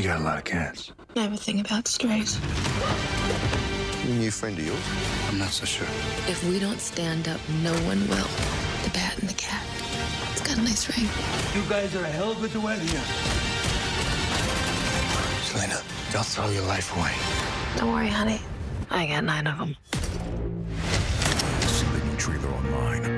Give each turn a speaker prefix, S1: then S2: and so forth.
S1: You got a lot of cats.
S2: I have a thing about strays.
S3: New friend of yours?
S1: I'm not so sure.
S2: If we don't stand up, no one will. The bat and the cat. It's got a nice ring.
S1: You guys are a hell of a duet here. Selina, don't throw your life away.
S2: Don't worry, honey. I got nine of them.
S4: See trailer online.